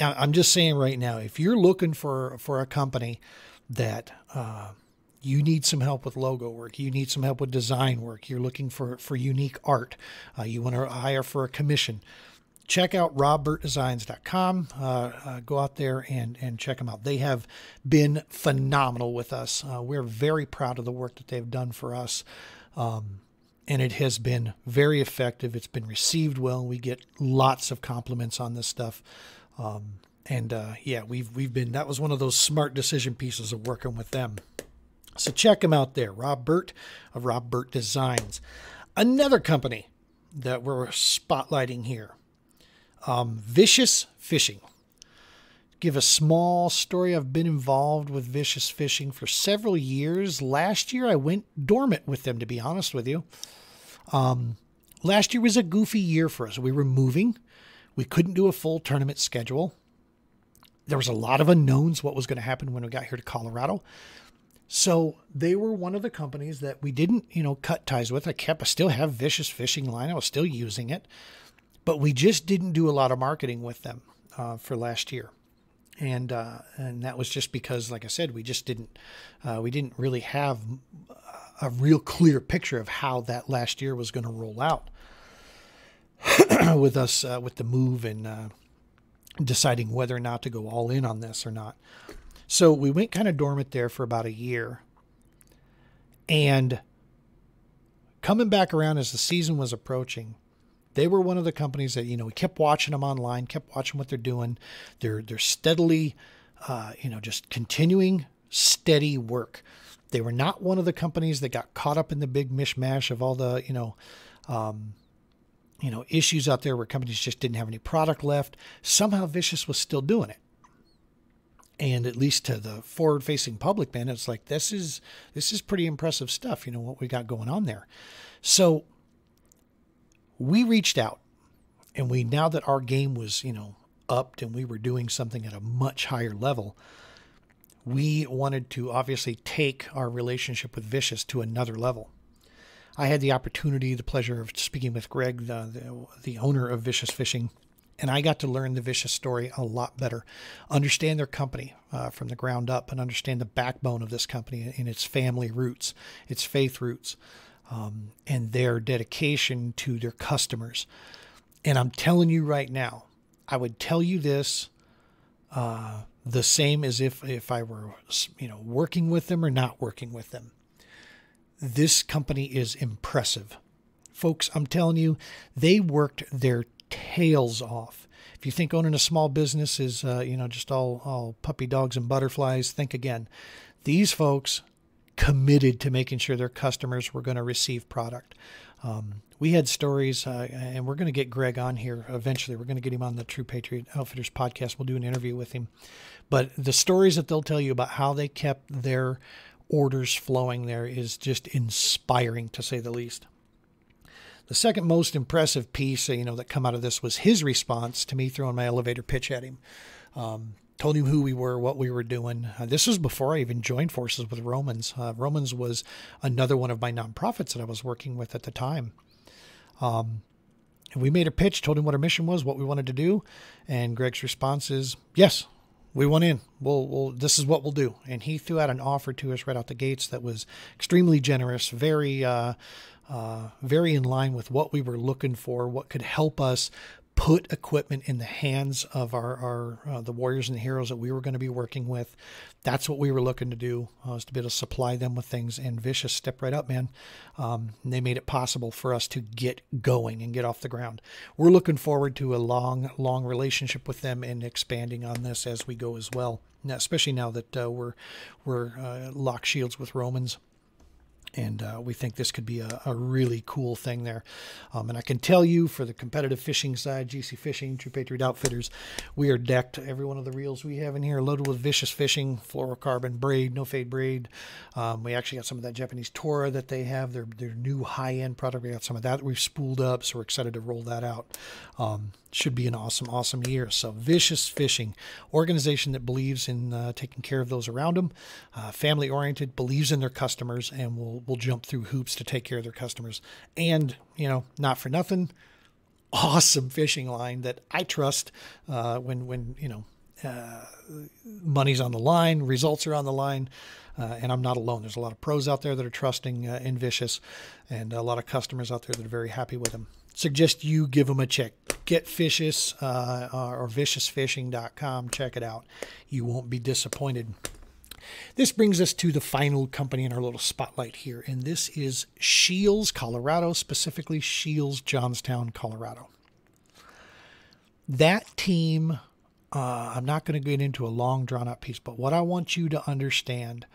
I'm just saying right now, if you're looking for for a company that uh, you need some help with logo work, you need some help with design work, you're looking for for unique art, uh, you want to hire for a commission check out robburtdesigns.com. Uh, uh, go out there and, and check them out. They have been phenomenal with us. Uh, we're very proud of the work that they've done for us. Um, and it has been very effective. It's been received well. We get lots of compliments on this stuff. Um, and uh, yeah, we've we've been that was one of those smart decision pieces of working with them. So check them out there, Rob Burt of Rob Burt Designs. Another company that we're spotlighting here um, vicious fishing. Give a small story. I've been involved with vicious fishing for several years. Last year, I went dormant with them, to be honest with you. Um, last year was a goofy year for us. We were moving, we couldn't do a full tournament schedule. There was a lot of unknowns what was going to happen when we got here to Colorado. So they were one of the companies that we didn't, you know, cut ties with. I kept, I still have Vicious Fishing line. I was still using it but we just didn't do a lot of marketing with them uh, for last year. And uh, and that was just because, like I said, we just didn't uh, we didn't really have a real clear picture of how that last year was going to roll out with us uh, with the move and uh, deciding whether or not to go all in on this or not. So we went kind of dormant there for about a year, and coming back around as the season was approaching, they were one of the companies that you know we kept watching them online, kept watching what they're doing. They're they're steadily, uh, you know, just continuing steady work. They were not one of the companies that got caught up in the big mishmash of all the you know, um, you know, issues out there where companies just didn't have any product left. Somehow Vicious was still doing it. And at least to the forward facing public, man, it's like this is this is pretty impressive stuff, you know, what we got going on there. So we reached out and we now that our game was, you know, upped and we were doing something at a much higher level, we wanted to obviously take our relationship with Vicious to another level. I had the opportunity, the pleasure of speaking with Greg, the, the, the owner of Vicious Fishing, and I got to learn the Vicious story a lot better, understand their company uh, from the ground up, and understand the backbone of this company and its family roots, its faith roots, um, and their dedication to their customers. And I'm telling you right now, I would tell you this uh, the same as if if I were you know working with them or not working with them. This company is impressive. Folks, I'm telling you, they worked their tails off. If you think owning a small business is, uh, you know, just all, all puppy dogs and butterflies, think again. These folks committed to making sure their customers were going to receive product. Um, we had stories, uh, and we're going to get Greg on here eventually. We're going to get him on the True Patriot Outfitters podcast. We'll do an interview with him. But the stories that they'll tell you about how they kept their orders flowing there is just inspiring to say the least. The second most impressive piece, you know, that come out of this was his response to me throwing my elevator pitch at him. Um, told him who we were, what we were doing. Uh, this was before I even joined forces with Romans. Uh, Romans was another one of my nonprofits that I was working with at the time. Um, we made a pitch, told him what our mission was, what we wanted to do, and Greg's response is, "Yes, we went in. We'll, we'll, this is what we'll do. And he threw out an offer to us right out the gates that was extremely generous, very, uh, uh, very in line with what we were looking for, what could help us put equipment in the hands of our, our uh, the warriors and the heroes that we were going to be working with. That's what we were looking to do uh, was to be able to supply them with things. And Vicious stepped right up, man. Um, they made it possible for us to get going and get off the ground. We're looking forward to a long, long relationship with them and expanding on this as we go as well. Now, especially now that uh, we're we're uh, lock shields with Romans and uh, we think this could be a, a really cool thing there. Um, and I can tell you for the competitive fishing side, GC Fishing, True Patriot Outfitters, we are decked. Every one of the reels we have in here loaded with vicious fishing, fluorocarbon braid, no fade braid. Um, we actually got some of that Japanese Tora that they have, their, their new high end product. We got some of that we've spooled up, so we're excited to roll that out. Um, should be an awesome, awesome year. So, Vicious Fishing, organization that believes in uh, taking care of those around them, uh, family oriented, believes in their customers, and will will jump through hoops to take care of their customers. And you know, not for nothing, awesome fishing line that I trust uh, when when you know uh, money's on the line, results are on the line. Uh, and I'm not alone. There's a lot of pros out there that are trusting uh, in Vicious, and a lot of customers out there that are very happy with them suggest you give them a check. Get Vicious uh, or viciousfishing.com. Check it out. You won't be disappointed. This brings us to the final company in our little spotlight here, and this is Scheels, Colorado, specifically Scheels, Johnstown, Colorado. That team, uh, I'm not going to get into a long, drawn out piece, but what I want you to understand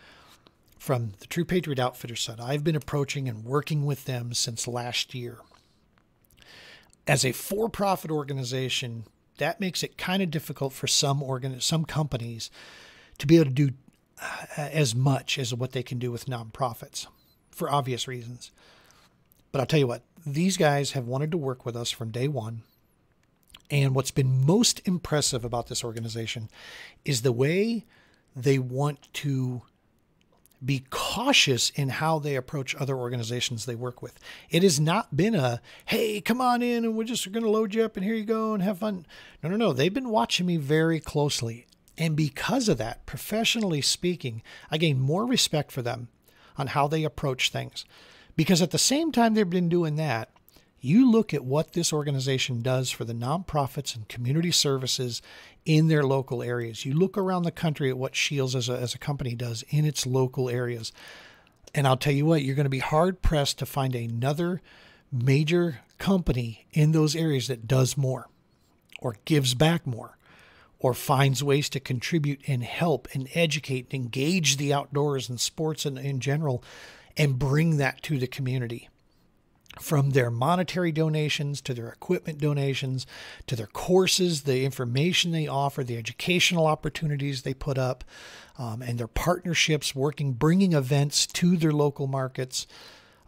from the True Patriot Outfitter side, I've been approaching and working with them since last year as a for-profit organization, that makes it kind of difficult for some organ some companies to be able to do Uh, as much as what they can do with nonprofits for obvious reasons. But I'll tell you what, these guys have wanted to work with us from day one. And what's been most impressive about this organization is the way they want to be cautious in how they approach other organizations they work with. It has not been a, hey, come on in and we're just going to load you up and here you go and have fun. No, no, no. They've been watching me very closely. And because of that, professionally speaking, I gain more respect for them on how they approach things. Because at the same time they've been doing that, you look at what this organization does for the nonprofits and community services in their local areas. You look around the country at what Scheels as a, as a company does in its local areas. And I'll tell you what, you're going to be hard pressed to find another major company in those areas that does more or gives back more or finds ways to contribute and help and educate and engage the outdoors and sports in, in general and bring that to the community. from their monetary donations to their equipment donations to their courses, the information they offer, the educational opportunities they put up, um, and their partnerships, working, bringing events to their local markets.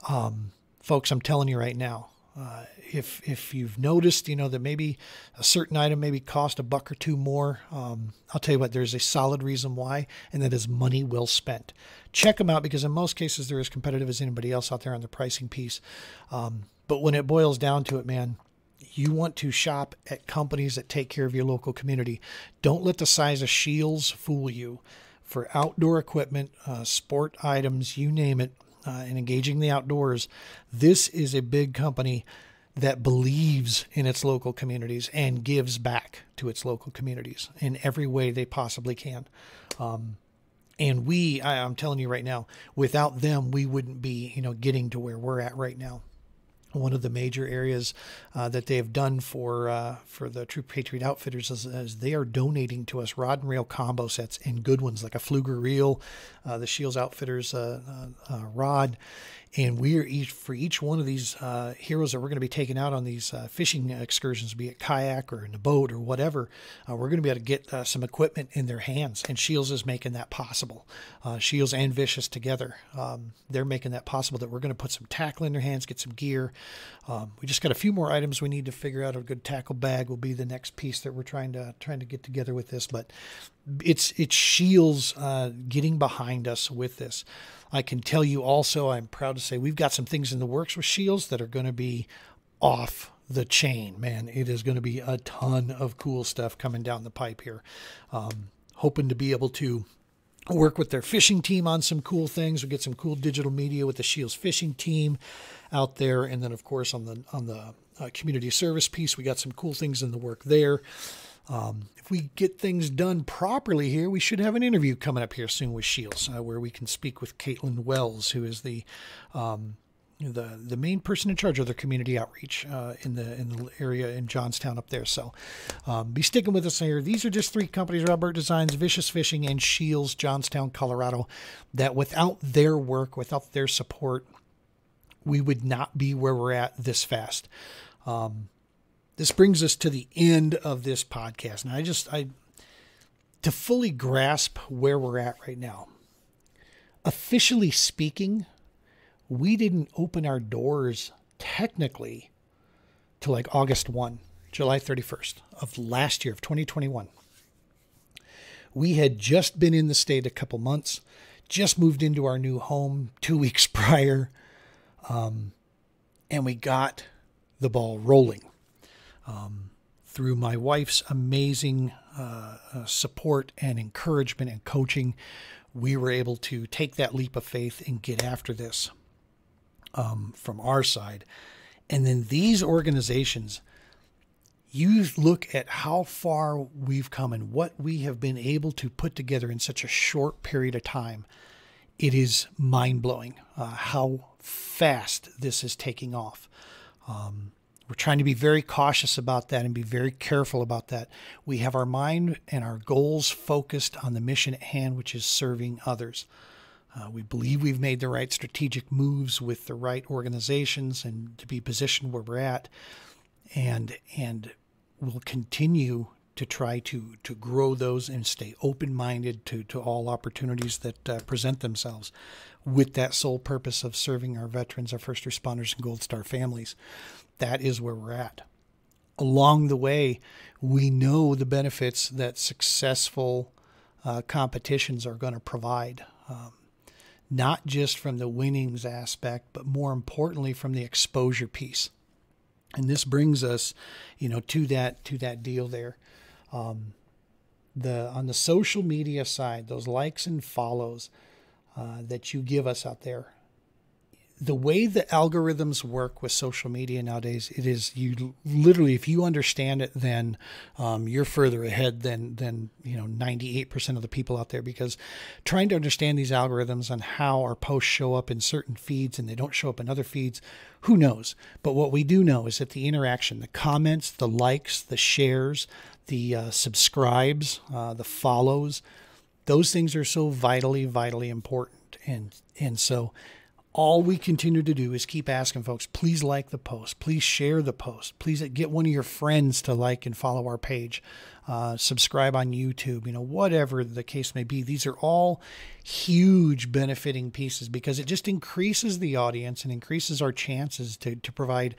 Um, folks, I'm telling you right now, uh, if if you've noticed, you know that maybe a certain item maybe cost a buck or two more, um, I'll tell you what. There's a solid reason why, and that is money well spent. Check them out because in most cases they're as competitive as anybody else out there on the pricing piece. Um, but when it boils down to it, man, you want to shop at companies that take care of your local community. Don't let the size of Scheels fool you. For outdoor equipment, uh, sport items, you name it, uh, and engaging the outdoors, this is a big company that believes in its local communities and gives back to its local communities in every way they possibly can. Um, and we, I, I'm telling you right now, without them, we wouldn't be, you know, getting to where we're at right now one of the major areas uh, that they have done for uh, for the True Patriot Outfitters is, is, they are donating to us rod and reel combo sets and good ones like a Pflueger reel, uh, the Scheels Outfitters uh, uh, uh, rod, and we are each for each one of these uh, heroes that we're going to be taking out on these uh, fishing excursions, be it kayak or in a boat or whatever, uh, we're going to be able to get uh, some equipment in their hands. And Scheels is making that possible. Uh, Scheels and Vicious together, um, they're making that possible. That we're going to put some tackle in their hands, get some gear. Um, we just got a few more items we need to figure out. A good tackle bag will be the next piece that we're trying to trying to get together with this. But it's it's Scheels uh, getting behind us with this. I can tell you also, I'm proud to say we've got some things in the works with Scheels that are going to be off the chain, man. It is going to be a ton of cool stuff coming down the pipe here. Um, hoping to be able to work with their fishing team on some cool things. We get some cool digital media with the Scheels fishing team out there, and then of course on the on the uh, community service piece, we got some cool things in the work there. Um, if we get things done properly here, we should have an interview coming up here soon with Scheels, uh, where we can speak with Caitlin Wells, who is the um, the the main person in charge of their community outreach uh, in the in the area in Johnstown up there. So um, be sticking with us here. These are just three companies: Rob Burt Designs, Vicious Fishing, and Scheels, Johnstown, Colorado. That without their work, without their support, we would not be where we're at this fast. Um, this brings us to the end of this podcast. And I just, I, to fully grasp where we're at right now, officially speaking, we didn't open our doors technically to like August 1, July 31st of last year, of 2021. We had just been in the state a couple months, just moved into our new home two weeks prior, um, and we got the ball rolling um, through my wife's amazing uh, uh, support and encouragement and coaching, we were able to take that leap of faith and get after this um, from our side. And then these organizations, you look at how far we've come and what we have been able to put together in such a short period of time. It is mind blowing uh, how fast this is taking off. Um, we're trying to be very cautious about that and be very careful about that. We have our mind and our goals focused on the mission at hand, which is serving others. Uh, we believe we've made the right strategic moves with the right organizations and to be positioned where we're at, and and we'll continue to try to to grow those and stay open minded to to all opportunities that uh, present themselves, with that sole purpose of serving our veterans, our first responders, and Gold Star families that is where we're at. Along the way, we know the benefits that successful uh, competitions are going to provide, um, not just from the winnings aspect, but more importantly from the exposure piece. And this brings us, you know, to that to that deal there. Um, the on the social media side, those likes and follows uh, that you give us out there, the way the algorithms work with social media nowadays, it is you literally, if you understand it, then um, you're further ahead than than you know 98% of the people out there. Because trying to understand these algorithms and how our posts show up in certain feeds and they don't show up in other feeds, who knows? But what we do know is that the interaction, the comments, the likes, the shares, the uh, subscribes, uh, the follows, those things are so vitally, vitally important. And and so all we continue to do is keep asking folks, please like the post, please share the post, please get one of your friends to like and follow our page, uh, subscribe on YouTube, you know, whatever the case may be. These are all huge benefiting pieces because it just increases the audience and increases our chances to, to provide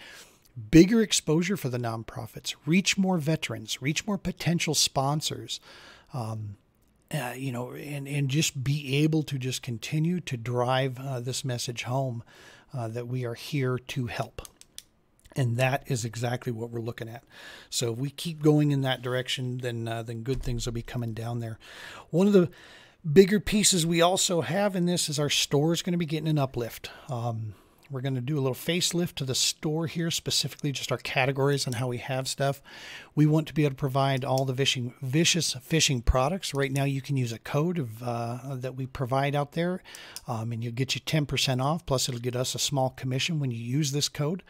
bigger exposure for the nonprofits, reach more veterans, reach more potential sponsors. Um, uh, you know, and, and just be able to just continue to drive uh, this message home uh, that we are here to help. And that is exactly what we're looking at. So if we keep going in that direction, then uh, then good things will be coming down there. One of the bigger pieces we also have in this is our store is going to be getting an uplift. Um, we're going to do a little facelift to the store here, specifically just our categories and how we have stuff. We want to be able to provide all the vicious fishing products. Right now, you can use a code of, uh, that we provide out there, um, and you'll get you 10% off. Plus, it'll get us a small commission when you use this code.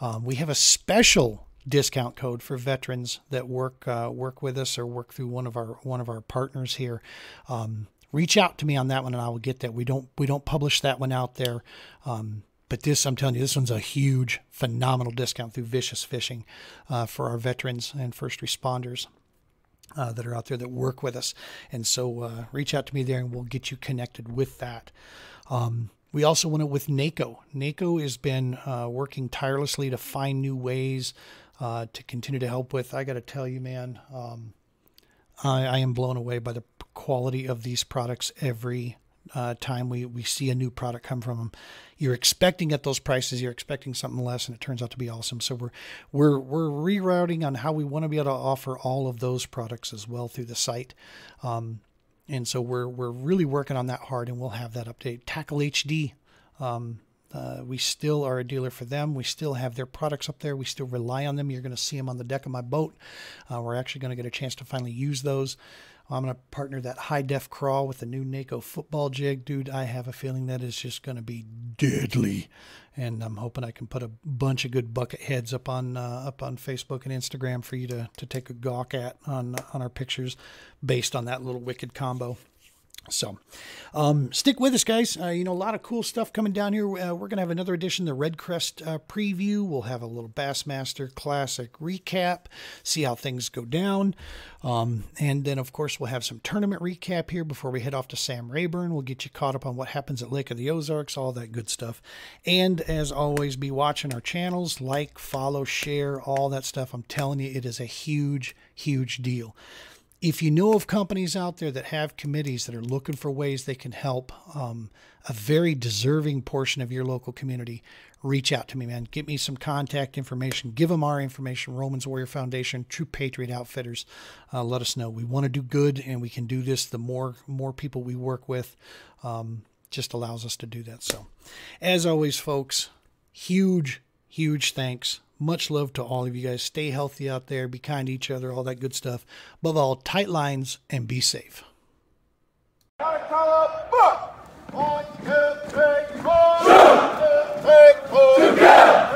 Um, we have a special discount code for veterans that work uh, work with us or work through one of our one of our partners here. Um, reach out to me on that one, and I will get that. We don't we don't publish that one out there. Um, but this, I'm telling you, this one's a huge, phenomenal discount through Vicious Fishing uh, for our veterans and first responders. Uh, that are out there that work with us. And so uh, reach out to me there and we'll get you connected with that. Um, we also went with NACO. NACO has been uh, working tirelessly to find new ways uh, to continue to help with. I got to tell you, man, um, I, I, am blown away by the quality of these products every uh, time we, we see a new product come from them. You're expecting at those prices, you're expecting something less, and it turns out to be awesome. So we're we're we're rerouting on how we want to be able to offer all of those products as well through the site. Um, and so we're we're really working on that hard, and we'll have that update. Tackle HD. Um, uh, we still are a dealer for them. We still have their products up there. We still rely on them. You're going to see them on the deck of my boat. Uh, we're actually going to get a chance to finally use those. I'm going to partner that high def crawl with the new NACO football jig. Dude, I have a feeling that is just going to be deadly. And I'm hoping I can put a bunch of good bucket heads up on uh, up on Facebook and Instagram for you to, to take a gawk at on on our pictures based on that little wicked combo. So, um, stick with us, guys. Uh, you know, a lot of cool stuff coming down here. Uh, we're going to have another edition, the REDCREST uh, preview. We'll have a little Bassmaster Classic recap, see how things go down. Um, and then, of course, we'll have some tournament recap here before we head off to Sam Rayburn. We'll get you caught up on what happens at Lake of the Ozarks, all that good stuff. And as always, be watching our channels, like, follow, share, all that stuff. I'm telling you, it is a huge, huge deal if you know of companies out there that have committees that are looking for ways they can help um, a very deserving portion of your local community, reach out to me, man. Get me some contact information. Give them our information. Romans Warrior Foundation, True Patriot Outfitters. Uh, let us know. We want to do good, and we can do this. The more more people we work with, um, just allows us to do that. So, as always, folks, huge, huge thanks much love to all of you guys. Stay healthy out there. Be kind to each other, all that good stuff. Above all, tight lines and be safe. One, two, three, four. One, two, three, four. Two, two, two, two.